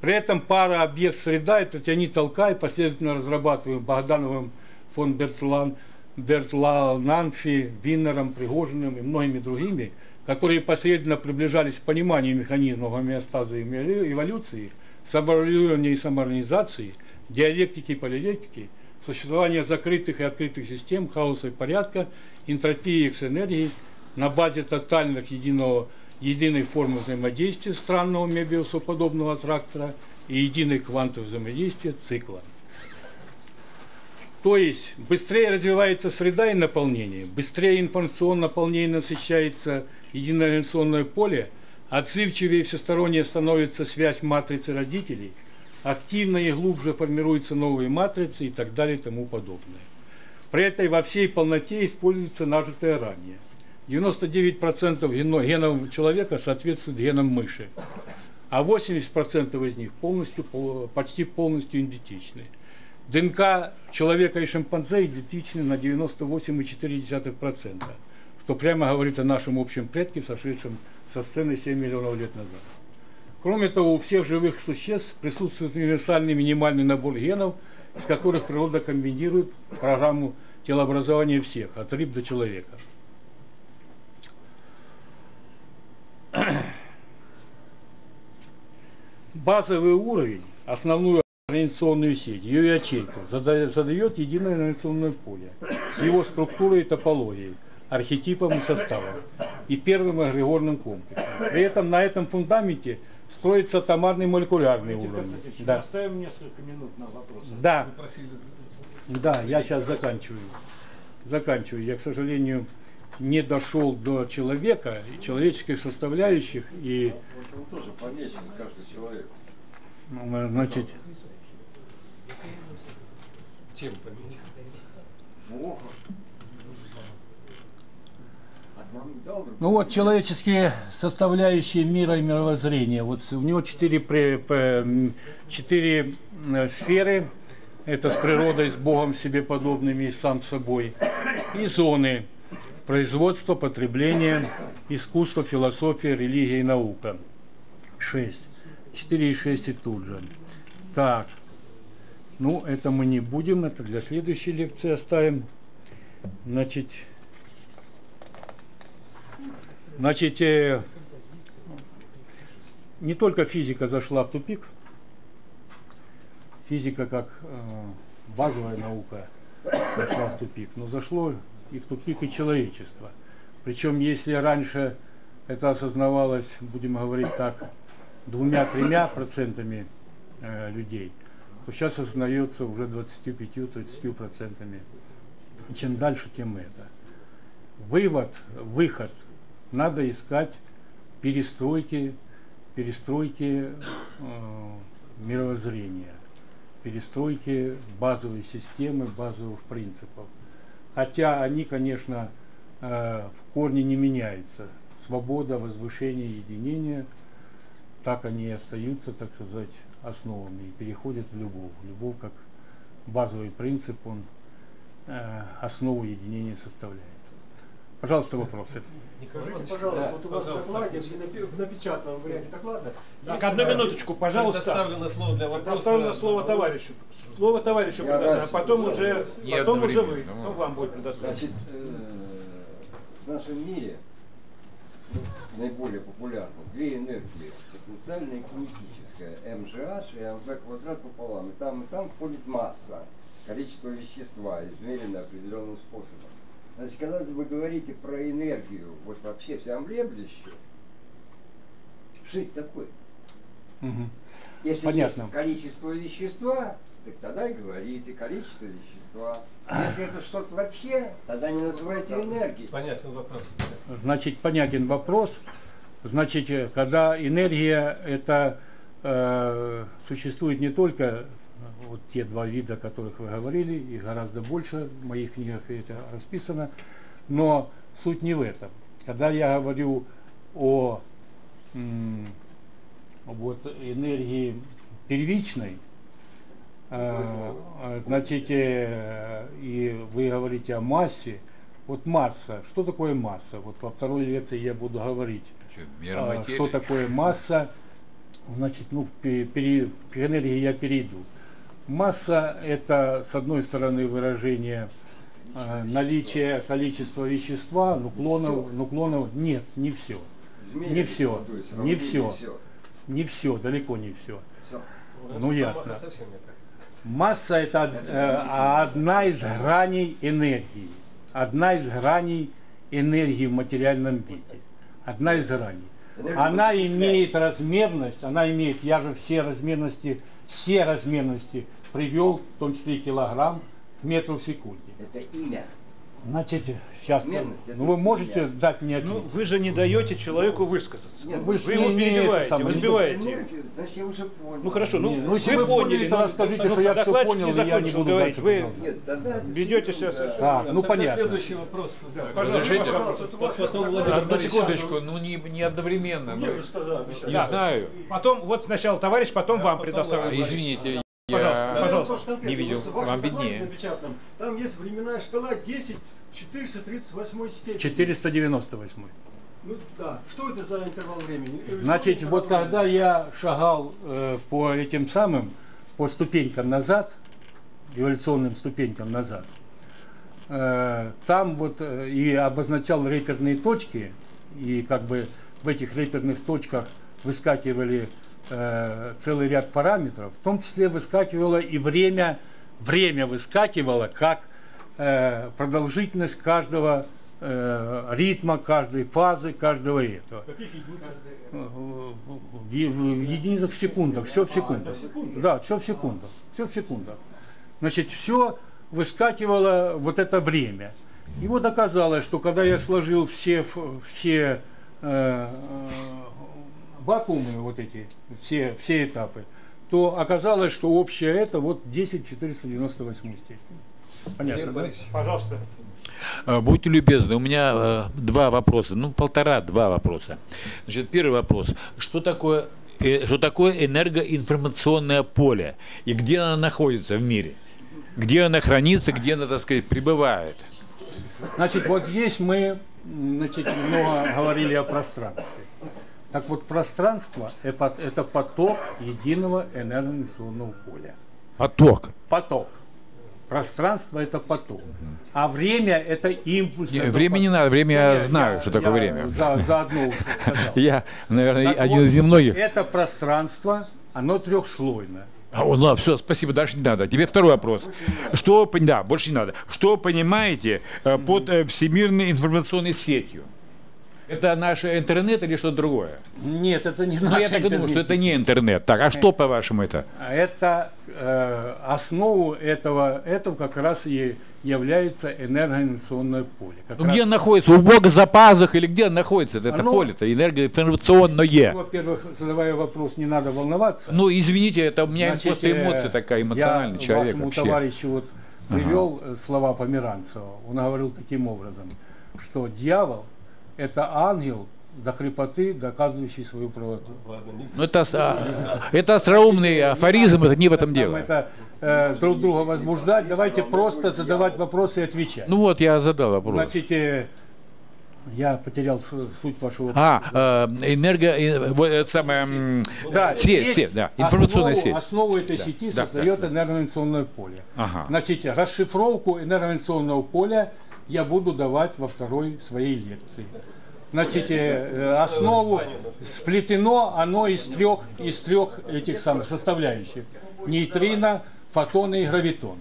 При этом пара объект-среда – это Леонид Толкай, последовательно разрабатываемый Богдановым фон Бертлан – Бертлананфи, Виннером, Пригожиным и многими другими, которые посредственно приближались к пониманию механизмов гомеостаза и эволюции, саморегулирования и самоорганизации, диалектики и полиэлектики, существования закрытых и открытых систем, хаоса и порядка, энтропии и экс-энергии на базе тотальных единого, единой формы взаимодействия странного мебиусоподобного трактора и единой кванты взаимодействия цикла. То есть быстрее развивается среда и наполнение, быстрее информационное наполнение насыщается единоинформационное поле, отзывчивее всесторонне становится связь матрицы родителей, активно и глубже формируются новые матрицы и так далее и тому подобное. При этом во всей полноте используется нажитое ранее. 99% генов человека соответствует генам мыши, а 80% из них полностью, почти полностью идентичны. ДНК человека и шимпанзе идентичны на 98,4%, что прямо говорит о нашем общем предке, сошедшем со сцены 7 миллионов лет назад. Кроме того, у всех живых существ присутствует универсальный минимальный набор генов, из которых природа комбинирует программу телообразования всех, от рыб до человека. Базовый уровень, основную организационную сеть, ее ячейку, задает единое организационное поле, его структурой и топологией, архетипом и составом, и первым агрегорным комплексом. При этом на этом фундаменте строится томарный молекулярный уровень. Да. Оставим несколько минут на вопросы. Да. Да, я сейчас заканчиваю. Заканчиваю. Я, к сожалению, не дошел до человека, и человеческих составляющих и... Он тоже помечен, каждый человек. Ну, значит... Чем помечен? Ну вот человеческие составляющие мира и мировоззрения. Вот у него четыре, четыре э, сферы. Это с природой, с Богом себе подобными и сам собой. И зоны. Производство, потребление, искусство, философия, религия и наука. Шесть. Четыре и шесть и тут же. Так. Ну, это мы не будем, это для следующей лекции оставим. Значит, Значит, э, не только физика зашла в тупик, физика как э, базовая наука зашла в тупик, но зашло и в тупик и человечество. Причем, если раньше это осознавалось, будем говорить так, двумя-тремя процентами э, людей, то сейчас осознается уже 25-30 процентами. Чем дальше, тем это. Вывод, выход – надо искать перестройки, перестройки э, мировоззрения, перестройки базовой системы, базовых принципов. Хотя они, конечно, э, в корне не меняются. Свобода, возвышение, единение, так они и остаются, так сказать, основами и переходят в любовь. Любовь как базовый принцип, он э, основу единения составляет. Пожалуйста, вопросы. Скажите, пожалуйста, вот у вас в докладе, в напечатанном варианте доклада... Так, одну минуточку, пожалуйста. Предоставлено слово для вопроса. Предоставлено слово товарищу. Слово товарищу предоставлено, а потом уже, потом уже вы. Ну, вам будет предоставлено. Значит, э, в нашем мире наиболее популярны две энергии. Потенциальная и кинетическая. МЖH и МВ квадрат пополам. И там, и там входит масса, количество вещества, измеренное определенным способом. Значит, когда вы говорите про энергию, вот вообще всеобъемлющую, что это такое? Угу. Если Понятно. есть количество вещества, так тогда и говорите количество вещества. Если это что-то вообще, тогда не называйте энергией. Понятен вопрос. Значит, понятен вопрос. Значит, э, когда энергия это э, существует не только вот те два вида, о которых вы говорили, и гораздо больше, в моих книгах это расписано, но суть не в этом. Когда я говорю о вот, энергии первичной, э, значит, э, и вы говорите о массе, вот масса, что такое масса? Вот во второй лекции я буду говорить, что, э, что такое масса, значит, ну, к энергии я перейду. Масса – это, с одной стороны, выражение э, наличия количества вещества, нуклонов, нуклонов. Нет, не все. Не все. Не все. Не все, далеко не все. Ну ясно. Масса – это э, одна из граней энергии. Одна из граней энергии в материальном виде. Одна из граней. Она имеет размерность, она имеет, я же все размерности, все размерности привел, в том числе и килограмм, к метру в секунде. Это имя. Значит, сейчас, Мерность ну вы можете мерность. дать мне Ну, ответ? вы же не даете человеку высказаться. Нет, Вы Вы его не- не перебиваете, самое, вы не- сбиваете. Значит, я уже понял. Ну хорошо, ну, Не, ну, если вы вы поняли, поняли, тогда ну, скажите, ну, что я докладчик понял, не и я не буду говорить. Вы. Нет, тогда ведете себя совершенно... А, ну Тогда понятно. Следующий вопрос. Да, Пожалуйста, пожалуйста. Вот Потом Одну секундочку, ну не, не одновременно. ну, сказали, сейчас. не Да. знаю. Потом, вот сначала товарищ, потом вам предоставлю. Извините, Пожалуйста, я... Пожалуйста. не видел. Вам виднее. Там есть временная шкала 10 в 438 степени. 498. Ну да. Что это за интервал времени? Значит, вот когда я шагал э, по этим самым, по ступенькам назад, эволюционным ступенькам назад, э, там вот э, и обозначал реперные точки, и как бы в этих реперных точках выскакивали э, целый ряд параметров, в том числе выскакивало и время, время выскакивало как э, продолжительность каждого э, ритма, каждой фазы, каждого этого. Каких единиц? В, в- в единицах в секундах, все в секундах. Да, все в секундах, все в секундах. Значит, все выскакивало вот это время. И вот оказалось, что когда я сложил все, все э, э, вакуумы, вот эти, все, все этапы, то оказалось, что общее это вот 10 в 498 степени. Понятно, да? Пожалуйста. А, Будьте любезны, у меня э, два вопроса, ну полтора-два вопроса. Значит, первый вопрос. Что такое, э, что такое энергоинформационное поле и где оно находится в мире? Где оно хранится, где оно, так сказать, пребывает? Значит, вот здесь мы значит, много говорили о пространстве. Так вот, пространство – это поток единого энергоинформационного поля. Поток. Поток. Пространство – это поток. А время – это импульс. Не, это время не по- надо, время я Не, знаю, что такое я время. За, заодно уже сказал. Я, наверное, Так один вот, из немногих. Это пространство, оно трехслойное. А, о, ладно, все, спасибо, дальше не надо. Тебе второй вопрос. Что, да, больше не надо. Что понимаете э, под э, всемирной информационной сетью? Это наш интернет или что-то другое? Нет, это не Ну, наш я так и думаю, что интернет. это не интернет. Так, а что, по-вашему, это? Это э, основу этого, этого как раз и является энергоинформационное поле. Как Ну, раз- где находится? У Бога за пазух или где находится? Это, это Оно- поле-то энергоинформационное. Во-первых, задавая вопрос, не надо волноваться. Ну, извините, это у меня Значит, просто э, эмоция такая, эмоциональный я человек вашему вообще. товарищу вот привел э, слова Померанцева. Он говорил таким образом, что дьявол – это ангел до хрипоты, доказывающий свою правоту. Ну, это, а, это остроумный афоризм, это не в этом дело. это э, друг друга возбуждать. Давайте просто задавать вопросы и отвечать. Ну вот, я задал вопрос. Значит, э, я потерял суть вашего вопроса. А, э, энерго, э, вот это самое, Да, сеть, сеть, да, информационная основу, сеть. Основу этой сети да, создает да, энергоинформационное поле. Ага. Значит, расшифровку энергоинформационного поля я буду давать во второй своей лекции. Значит, э, э, основу сплетено оно из трех, из трех этих самых составляющих. Нейтрино, фотоны и гравитоны.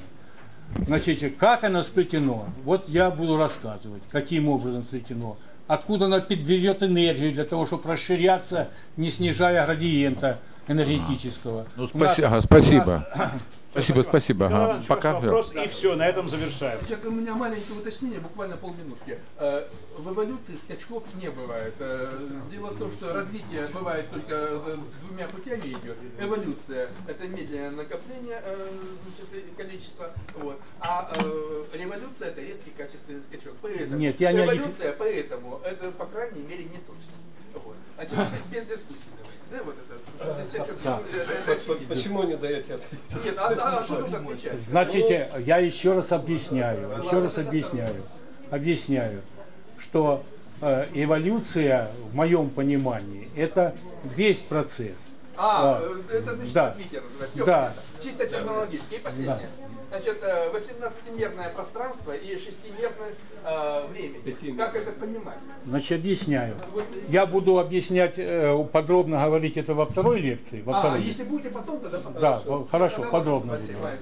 Значит, как оно сплетено, вот я буду рассказывать, каким образом сплетено, откуда оно берет энергию для того, чтобы расширяться, не снижая градиента энергетического. Ну, нас- спаси- ага, у нас- спасибо. Спасибо. Иван Ага, пока. вопрос, и все, на этом завершаем. У меня маленькое уточнение, буквально полминутки. Э, В эволюции скачков не бывает. Э, Дело в том, что развитие бывает только э, двумя путями идет. Эволюция – это медленное накопление значит, количества, вот. а революция – это резкий качественный скачок. Поэтому Нет, я не эволюция, поэтому это, по крайней мере, не точность. Вот. Значит, без дискуссий давайте. Да, вот это, очевидно. Почему не даете ответ? Нет, а, а что тут отвечать? Значит, я еще раз объясняю, еще раз объясняю, объясняю, что э, эволюция, в моем понимании, это весь процесс. А, Да. э, это значит Да. развитие называется. Всё Да. понятно. Чисто технологически. И последнее. Значит, э, 18-мерное пространство и 6-мерное э, время. Как это понимать? Значит, объясняю. Я буду объяснять, э, подробно говорить это во второй лекции. Во А, второй. если будете потом, тогда потом. Да, хорошо, Тогда подробно спасибо. буду.